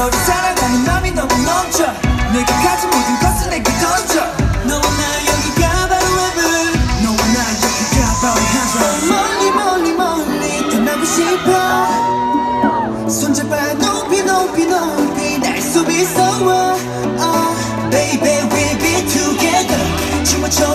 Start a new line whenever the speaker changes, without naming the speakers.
너를 사랑하는 마음이 너무 넘쳐. 내가 가진 모든 것을 내게 던져. 너와 나 여기가 바로 heaven 너와 나 여기가 바로 heaven 멀리 멀리 멀리 떠나고 싶어. 손잡아 높이 높이 높이 날수 있어. Oh, Baby we'll be together. 춤을 춰